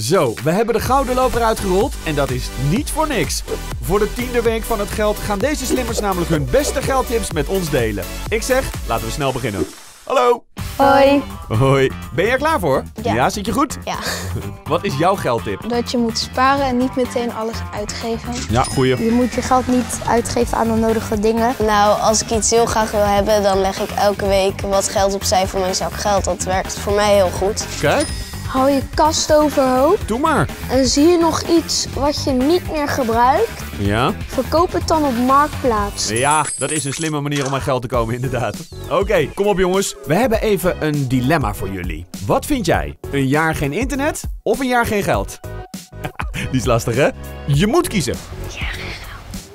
Zo, we hebben de gouden loper uitgerold en dat is niet voor niks. Voor de tiende week van het geld gaan deze slimmers namelijk hun beste geldtips met ons delen. Ik zeg, laten we snel beginnen. Hallo! Hoi. Hoi. Ben je er klaar voor? Ja. zit je goed? Ja. Wat is jouw geldtip? Dat je moet sparen en niet meteen alles uitgeven. Ja, goeie. Je moet je geld niet uitgeven aan onnodige dingen. Nou, als ik iets heel graag wil hebben, dan leg ik elke week wat geld opzij voor mijn zak geld. Dat werkt voor mij heel goed. Kijk, Hou je kast overhoop doe maar. en zie je nog iets wat je niet meer gebruikt, Ja? verkoop het dan op Marktplaats. Ja, dat is een slimme manier om aan geld te komen, inderdaad. Oké, kom op jongens. We hebben even een dilemma voor jullie. Wat vind jij? Een jaar geen internet of een jaar geen geld? Die is lastig, hè? Je moet kiezen.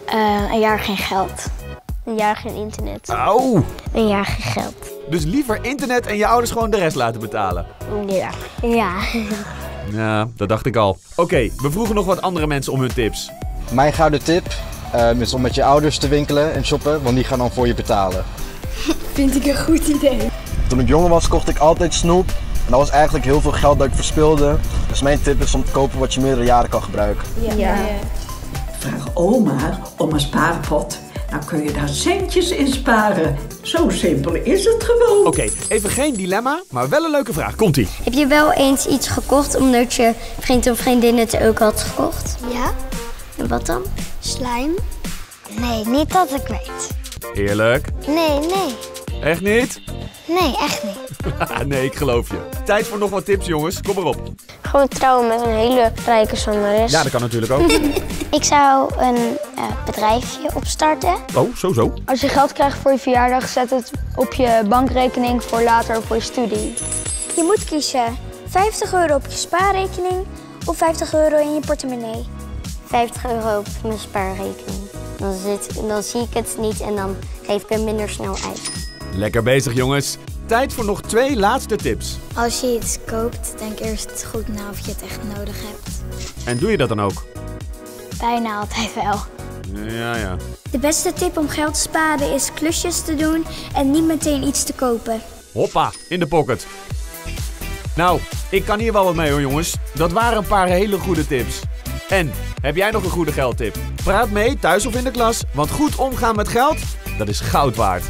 Eh, een jaar geen geld. Een jaar geen internet. Auw. Een jaar geen geld. Dus liever internet en je ouders gewoon de rest laten betalen. Ja. Ja. Ja, dat dacht ik al. Oké, we vroegen nog wat andere mensen om hun tips. Mijn gouden tip ehm, is om met je ouders te winkelen en shoppen, want die gaan dan voor je betalen. Vind ik een goed idee. Toen ik jonger was, kocht ik altijd snoep. En dat was eigenlijk heel veel geld dat ik verspilde. Dus mijn tip is om te kopen wat je meerdere jaren kan gebruiken. Ja. Vraag oma om een spaarpot. Dan kun je daar centjes in sparen. Zo simpel is het gewoon. Oké, even geen dilemma, maar wel een leuke vraag. Komt-ie. Heb je wel eens iets gekocht omdat je vriend of vriendin het ook had gekocht? Ja? En wat dan? Slijm? Nee, niet dat ik weet. Eerlijk? Nee, nee. Echt niet? Nee, echt niet. nee, ik geloof je. Tijd voor nog wat tips, jongens. Kom maar op. Gewoon trouwen met een hele rijke zangeres. Ja, dat kan natuurlijk ook. Ik zou een eh, bedrijfje opstarten. Oh, zo zo. Als je geld krijgt voor je verjaardag, zet het op je bankrekening voor later voor je studie. Je moet kiezen 50 euro op je spaarrekening of 50 euro in je portemonnee. 50 euro op mijn spaarrekening. Dan, zit, dan zie ik het niet en dan geef ik hem minder snel uit. Lekker bezig, jongens. Tijd voor nog twee laatste tips. Als je iets koopt, denk eerst goed na of je het echt nodig hebt. En doe je dat dan ook? Bijna altijd wel. Ja, ja. De beste tip om geld te sparen is klusjes te doen en niet meteen iets te kopen. Hoppa, in de pocket. Nou, ik kan hier wel wat mee hoor, jongens. Dat waren een paar hele goede tips. En, heb jij nog een goede geldtip? Praat mee, thuis of in de klas, want goed omgaan met geld, dat is goud waard.